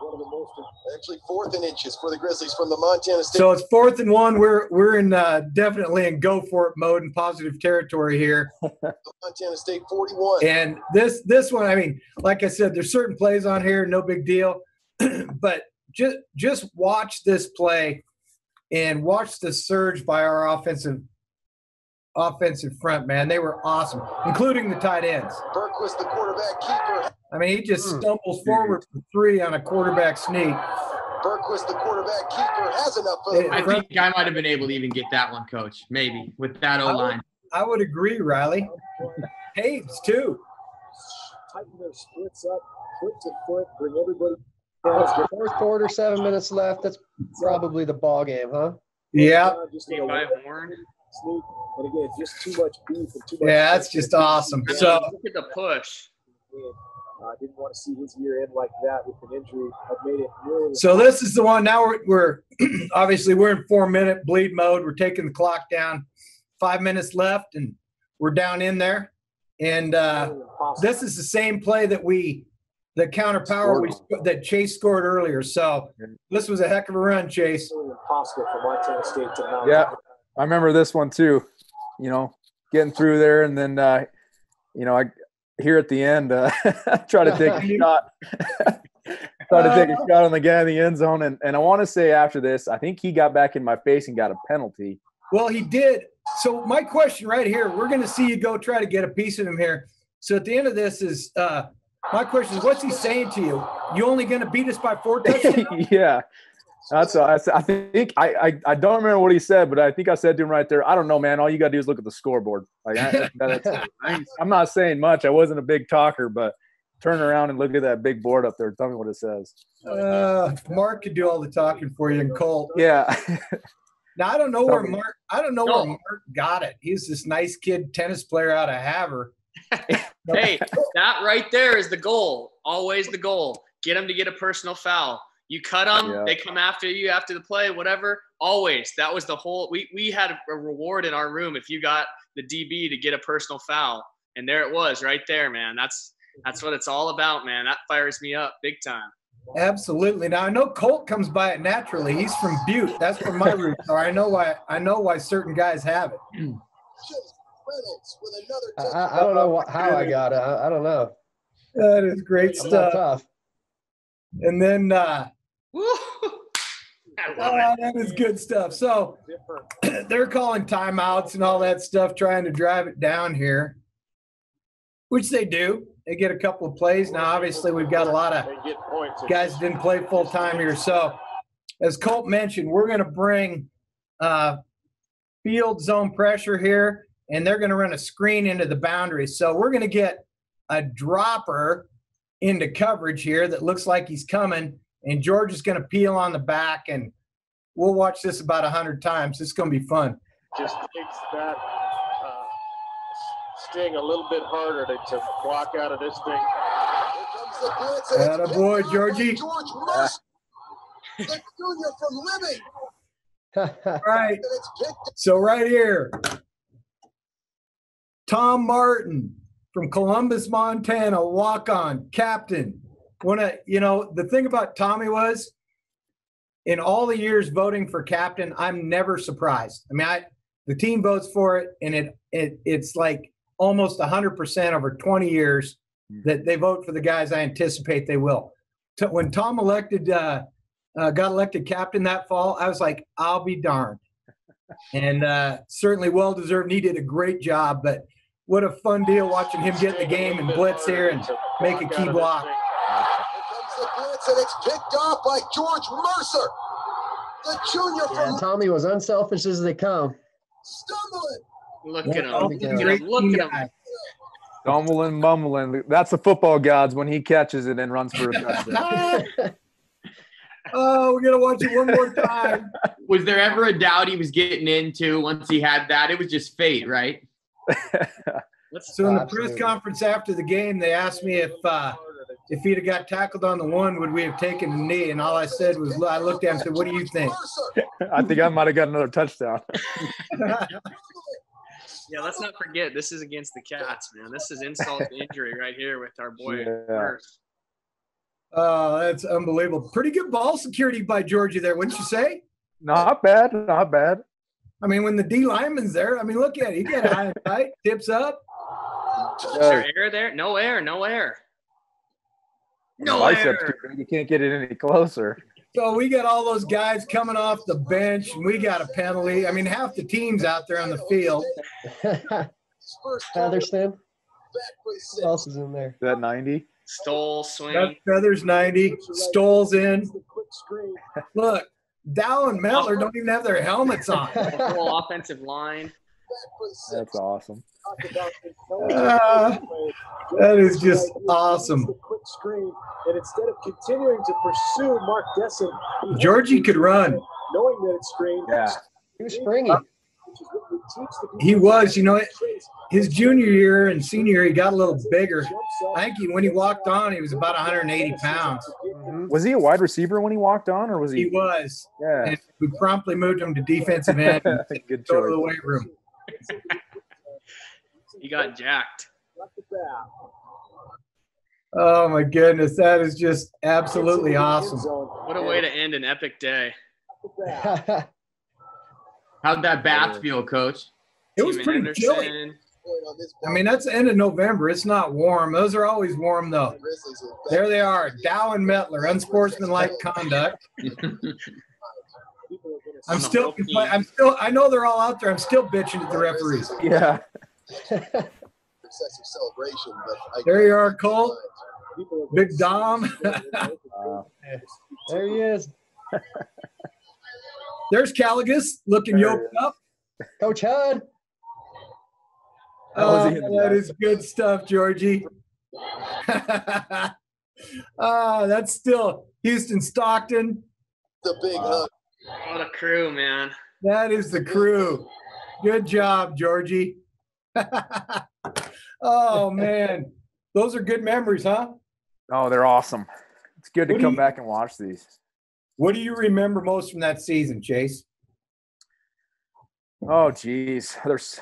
One of the most, actually fourth in inches for the Grizzlies from the Montana State. So it's fourth and one. We're we're in uh, definitely in go for it mode and positive territory here. *laughs* Montana State 41. And this this one, I mean, like I said, there's certain plays on here, no big deal. *clears throat* but just just watch this play and watch the surge by our offensive offensive front, man. They were awesome, including the tight ends. Bergquist, the quarterback keeper. I mean, he just Hmm. stumbles forward for three on a quarterback sneak. Bergquist, the quarterback keeper, has enough for Hey, the I think I might have been able to even get that one, coach. Maybe with that O line. I would agree, Riley. Taves too. Tighten their splits up, foot to foot, bring everybody down. the fourth quarter, seven minutes left. That's probably the ball game, huh? Yeah, Uh, Just, you know, Five Warren. sneak. And again, just too much beef and too much. yeah, that's just awesome. I So look at the push. I didn't want to see his year end like that with an injury. I've made it really. So this is the one. Now we're, we're *clears throat* obviously we're in four minute bleed mode. We're taking the clock down. Five minutes left, and we're down in there. And uh, this is the same play that we, the counter power we that Chase scored earlier. So this was a heck of a run, Chase. Really impossible for Montana State to mount. Yeah. I remember this one too. You know, getting through there, and then uh, you know, I here at the end uh, *laughs* try to take a *laughs* shot. *laughs* try to take a shot on the guy in the end zone, and, and I want to say after this, I think he got back in my face and got a penalty. Well, he did. So my question right here, we're going to see you go try to get a piece of him here. So at the end of this is uh, my question is, what's he saying to you? You only going to beat us by four touchdowns? yeah. That's I, I think I, I I don't remember what he said, but I think I said to him right there. I don't know, man. All you got to do is look at the scoreboard. Like I, that's, *laughs* I'm not saying much. I wasn't a big talker, but turn around and look at that big board up there. Tell me what it says. uh, Marc could do all the talking for you, and Colt. Yeah, *laughs* Now I don't know where Marc. I don't know No. where Marc got it. He's this nice kid, tennis player out of Havre. *laughs* Hey, that right there is the goal. Always the goal. Get him to get a personal foul. You cut them, Yeah. they come after you after the play, whatever. Always. That was the whole. We we had a reward in our room if you got the DB to get a personal foul, and there it was, right there, man. That's that's what it's all about, man. That fires me up big time. Absolutely. Now I know Colt comes by it naturally. He's from Butte. That's where my roots are. I know why. I know why certain guys have it. Reynolds with another I. I, I don't know wh- how I got it. I, I don't know. That is great I'm stuff. Tough. And then uh, Woo! *laughs* I love it. oh, that is good stuff. So *clears throat* they're calling timeouts and all that stuff, trying to drive it down here, which they do. They get a couple of plays. Now, obviously, we've got a lot of They get guys didn't play full time here. So, as Colt mentioned, we're going to bring uh, field zone pressure here, and they're going to run a screen into the boundary. So, we're going to get a dropper into coverage here that looks like he's coming, and George is going to peel on the back, and we'll watch this about a hundred times. It's going to be fun. Just takes that uh, sting a little bit harder to, to block out of this thing. Here comes the blitz, and it's Attaboy, picked off by Georgie. George Mercer, the junior from Libby, All *laughs* right. and it's picked So right here, Tom Martin from Columbus, Montana, walk on captain. When I, you know, the thing about Tommy was, in all the years voting for captain, I'm never surprised. I mean, I the team votes for it, and it it it's like almost 100% over 20 years that they vote for the guys I anticipate they will. T- When Tom elected, uh, uh, got elected captain that fall, I was like, I'll be darned and uh, certainly well deserved. He did a great job, but what a fun deal watching him get in the game and blitz here and make a key block. Here comes the blitz, and it's picked off by George Mercer, the junior yeah, from Tommy was unselfish as they come. stumbling. Look at him. Look at him. Look at him. Stumbling, mumbling. That's the football gods when he catches it and runs for a touchdown. *laughs* Oh, we're gonna watch it one more *laughs* time. Was there ever a doubt he was getting into once he had that? It was just fate, right? *laughs* Let's So in the Absolutely. press conference after the game, they asked me if uh, if he'd have got tackled on the one, would we have taken a knee? And all I said was, I looked at him and said, "What do you think?" *laughs* I think I might have got another touchdown. *laughs* Yeah, let's not forget this is against the Cats, man. This is insult to injury right here with our boy. Yeah. Oh, that's unbelievable. Pretty good ball security by Georgia there, wouldn't you say? Not bad, not bad. I mean, when the D lineman's there, I mean, look at it. He got high and tight, tips up. Is there air there? No air. No air. No Biceps air. You can't get it any closer. So we got all those guys coming off the bench, and we got a penalty. I mean, half the team's out there on the field. *laughs* his first call back Heatherston. for the Who else is in there? Is that 90? Stole swing. Gus Feathers 90. Stoles in. *laughs* Look, Dow and Mettler don't even have their helmets on. *laughs* The whole offensive line. Back for. That's awesome. Talk about intelligent play. that is just awesome. Quick screen, and instead of continuing to pursue Mark Desson, Georgie could run. knowing that it's screen. Yeah. He was springy. Which is what we teach the He was, you know, his junior year and senior year, he got a little bigger. jumps up, I think he, when he walked on, he was about 180 pounds. Was he a wide receiver when he walked on, or was He he? was. Yeah. And we promptly moved him to defensive end *laughs* and Good go to the weight room. He got jacked. Got the bat. Oh my goodness, that is just absolutely awesome. What a way to end an epic day. *laughs* How'd that bath feel, coach? It was Team pretty Anderson. chilly. Point on this I mean, that's the end of November. It's not warm. Those are always warm though. Grizzlies are back. There they are, Dow and Mettler, unsportsmanlike conduct. *laughs* I'm still, compla- I'm still, I know they're all out there. I'm still bitching at the referees. Yeah. Excessive celebration, but There you are, Cole. Big Dom. *laughs* Uh, there he is. *laughs* There's Caligus looking yoked up. Coach Hud. How was Oh, he in the that back? is good stuff, Georgie. *laughs* Ah, that's still Houston Stockton. The big hug. What a crew, man. That is the crew. Good job, Georgie. *laughs* oh man, those are good memories, huh? oh, they're awesome. It's good to What come you- back and watch these. What do you remember most from that season, Chase? Oh, geez, there's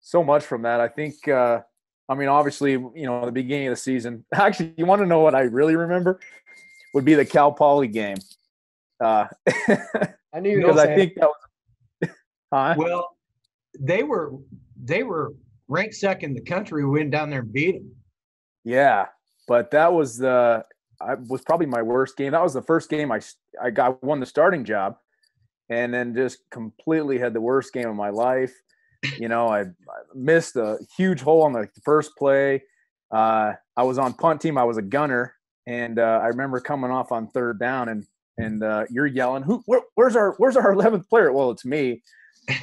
so much from that. I think. Uh, I mean, obviously, you know, the beginning of the season. *laughs* Actually, you want to know what I really remember? Would be the Cal Poly game. Uh, *laughs* I knew you because I think that was. Huh? Well, they were they were ranked second in the country. We went down there and beat them. Yeah, but that was the I was probably my worst game. That was the first game I I got won the starting job, and then just completely had the worst game of my life. You know, I, I missed a huge hole on the first play. Uh, I was on punt team. I was a gunner, and uh, I remember coming off on third down, and and uh, you're yelling, "Who? Where, where's our Where's our eleventh player?" Well, it's me.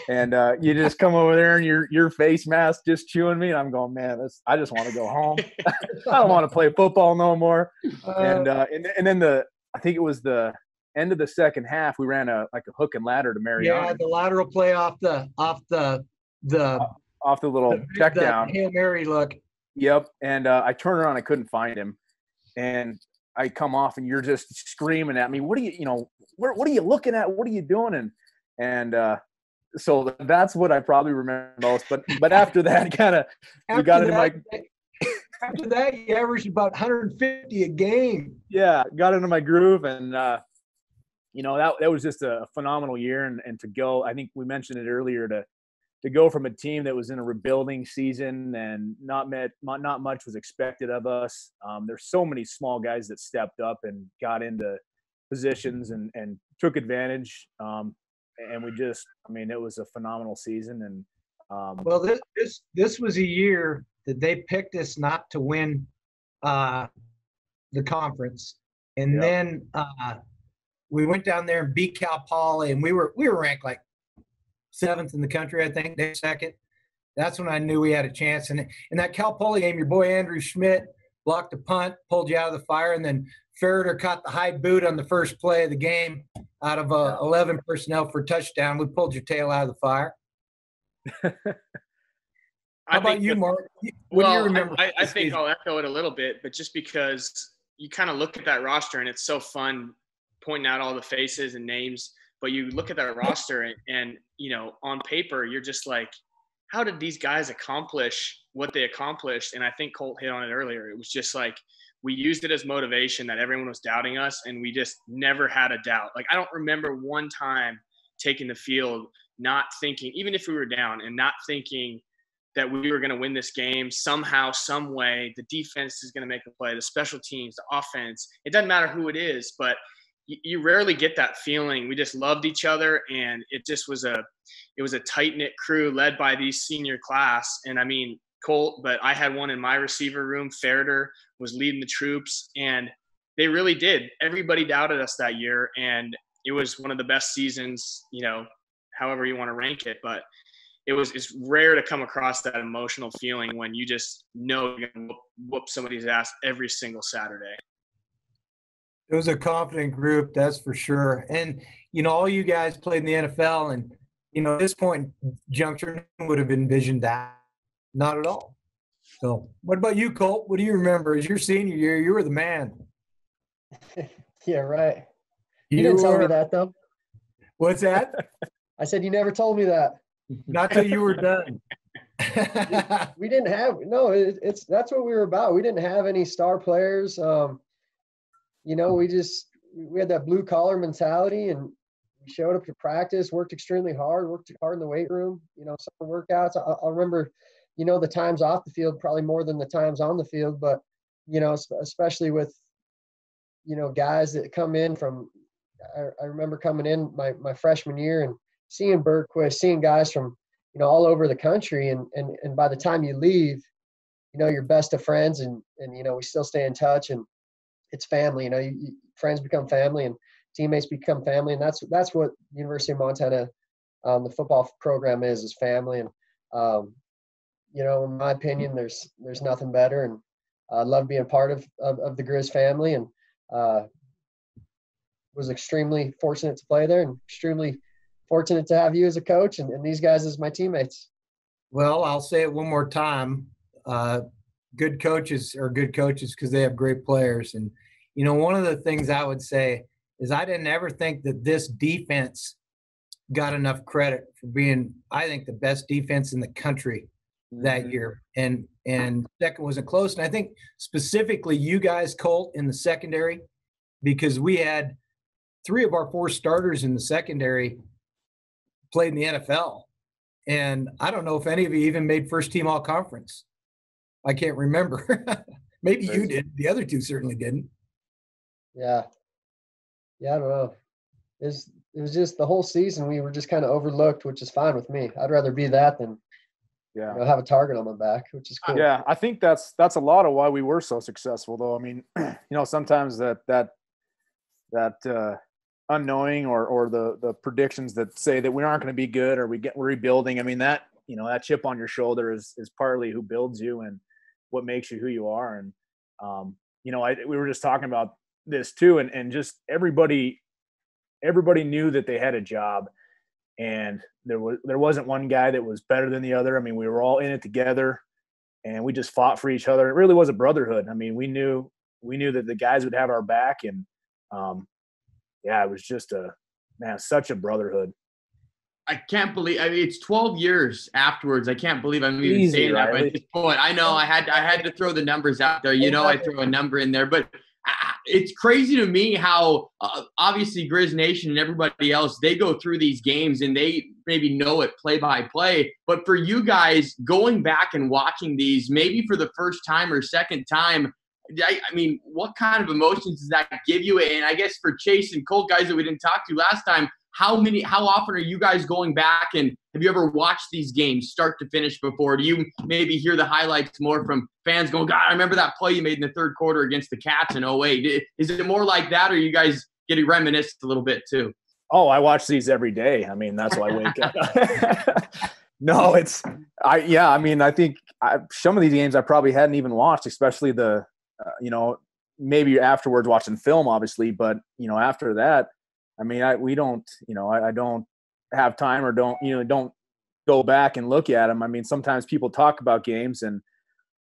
And uh, you just come over there and your your face mask just chewing me, and I'm going, man, that's, I just want to go home. *laughs* I don't want to play football no more. And uh, and and then the I think it was the end of the second half. We ran a like a hook and ladder to Mariani Yeah, the lateral play off the off the the, off the little the, check the down. hail mary look. Yep. And uh, I turned around, I couldn't find him, and I come off, and you're just screaming at me. What are you, you know, what, what are you looking at? What are you doing? And and uh, so that's what I probably remember most. But but after that, kind of we got into my *laughs* After that, you averaged about 150 a game. yeah, got into my groove, and uh, you know that that was just a phenomenal year. And and to go, I think we mentioned it earlier to to go from a team that was in a rebuilding season and not met not not much was expected of us. Um, there's so many small guys that stepped up and got into positions and and took advantage. Um, and we just, I mean, it was a phenomenal season. And um, Well, this this this was a year that they picked us not to win uh, the conference, and Yeah. then uh, we went down there and beat Cal Poly, and we were we were ranked like seventh in the country, I think. They second. That's when I knew we had a chance. And in that Cal Poly game, your boy Andrew Schmidt blocked a punt, pulled you out of the fire, and then Ferriter caught the high boot on the first play of the game out of uh, 11 personnel for touchdown. We pulled your tail out of the fire. *laughs* How I about you, the- Marc? What well, do you remember? I, I think season? I'll echo it a little bit, but just because you kind of look at that roster and it's so fun pointing out all the faces and names, but you look at that *laughs* roster and, and you know, on paper, you're just like, how did these guys accomplish what they accomplished? And I think Colt hit on it earlier. It was just like we used it as motivation that everyone was doubting us, and we just never had a doubt. Like I don't remember one time taking the field not thinking, even if we were down, and not thinking that we were going to win this game somehow, some way. The defense is going to make a play, the special teams, the offense. It doesn't matter who it is, but you, rarely get that feeling. We just loved each other, and it just was a it was a tight knit crew led by these senior class. And I mean, Colt, but I had one in my receiver room. Ferriter was leading the troops, and they really did. Everybody doubted us that year, and it was one of the best seasons, you know, however you want to rank it. But it was it's rare to come across that emotional feeling when you just know you're gonna whoop somebody's ass every single Saturday. It was a confident group, that's for sure. And you know, all you guys played in the NFL, and you know, at this point, juncture would have envisioned that. Not at all. So, what about you, Colt? What do you remember? As your senior year, you were the man. *laughs* yeah, right. You, you didn't were, tell me that though. What's that? *laughs* I said you never told me that. *laughs* Not till you were done. we didn't have no. It, it's that's what we were about. We didn't have any star players. Um, you know, we just we had that blue collar mentality, and we showed up to practice, worked extremely hard, worked hard in the weight room. You know, some workouts. I, I remember, you know, the times off the field probably more than the times on the field, but you know, especially with you know guys that come in from. I, I remember coming in my my freshman year and seeing Bergquist, seeing guys from you know all over the country, and and and by the time you leave, you know you're best of friends, and and you know we still stay in touch, and it's family. You know, you, you, friends become family, and teammates become family, and that's that's what University of Montana, um, the football program is is family, and um, you know, in my opinion, there's there's nothing better, and I love being part of, of, of the Griz family, and uh, was extremely fortunate to play there, and extremely fortunate to have you as a coach and, and these guys as my teammates. Well, I'll say it one more time. Uh, good coaches are good coaches because they have great players. And, you know, one of the things I would say is I didn't ever think that this defense got enough credit for being, I think, the best defense in the country that mm-hmm. year. And and second wasn't close. And I think specifically you guys, Colt, in the secondary, because we had three of our four starters in the secondary played in the NFL. And I don't know if any of you even made first team all conference. I can't remember. *laughs* Maybe you did. The other two certainly didn't. Yeah. Yeah, I don't know. It was, it was just the whole season we were just kind of overlooked, which is fine with me. I'd rather be that than yeah. Know, have a target on my back, which is cool. Yeah, I think that's that's a lot of why we were so successful though. I mean, *clears throat* you know, sometimes that that that uh unknowing or or the the predictions that say that we aren't going to be good or we get we're rebuilding. I mean that you know that chip on your shoulder is is partly who builds you and what makes you who you are. And um, you know, I we were just talking about this too, and and just everybody everybody knew that they had a job, and there was there wasn't one guy that was better than the other. I mean, we were all in it together, and we just fought for each other. It really was a brotherhood. I mean, we knew we knew that the guys would have our back, and um, yeah, it was just a man, such a brotherhood. I can't believe. I mean, it's 12 years afterwards. I can't believe I'm even Easy, saying that. But at this point, I know I had I had to throw the numbers out there. You know, I throw a number in there, but it's crazy to me how uh, obviously Griz Nation and everybody else they go through these games and they maybe know it play by play. But for you guys going back and watching these, maybe for the first time or second time, I, I, mean, what kind of emotions does that give you? And I guess for Chase and Colt, guys that we didn't talk to last time, how many, how often are you guys going back and have you ever watched these games start to finish before? Do you maybe hear the highlights more from fans going, God, I remember that play you made in the third quarter against the Cats in 08. Is it more like that or are you guys getting reminisced a little bit too? Oh, I watch these every day. I mean, that's why I wake up. *laughs* no, it's I yeah. I mean, I think I, some of these games I probably hadn't even watched, especially the uh, you know, maybe afterwards watching film, obviously, but you know, after that, I mean, I we don't, you know, I, I don't have time or don't, you know, don't go back and look at them. I mean, sometimes people talk about games and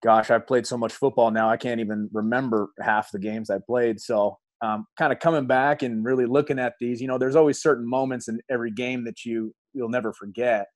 gosh, I've played so much football now, I can't even remember half the games I played. So, um, kind of coming back and really looking at these, you know, there's always certain moments in every game that you you'll never forget.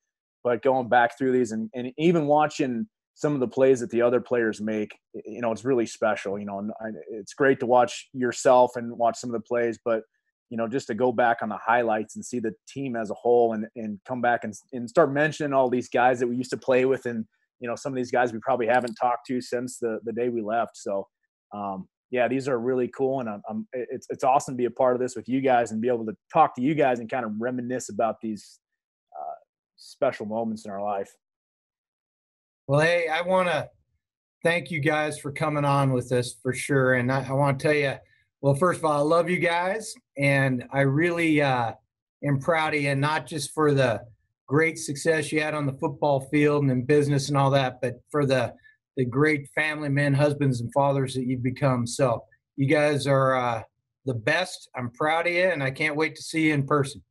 But going back through these and, and even watching some of the plays that the other players make, you know, it's really special. You know, and it's great to watch yourself and watch some of the plays, but you know, just to go back on the highlights and see the team as a whole and and come back and and start mentioning all these guys that we used to play with and you know some of these guys we probably haven't talked to since the the day we left. So um, yeah, these are really cool, and I'm, I'm, it's it's awesome to be a part of this with you guys and be able to talk to you guys and kind of reminisce about these uh, special moments in our life. Well, hey, I want to thank you guys for coming on with us for sure. And I, I want to tell you, well, first of all, I love you guys, and I really uh, am proud of you, not just for the great success you had on the football field and in business and all that, but for the the great family men, husbands, and fathers that you've become. So you guys are uh, the best. I'm proud of you, and I can't wait to see you in person.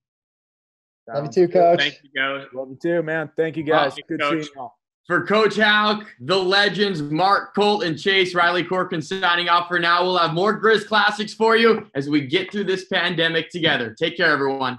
Love you too, coach. Thank you, Coach. Love you too, man. Thank you guys. Thank Good you, seeing you all. For Coach Hauck, the legends, Marc Colt and Chase Riley Corkin signing off for now. We'll have more Griz Classics for you as we get through this pandemic together. Take care, everyone.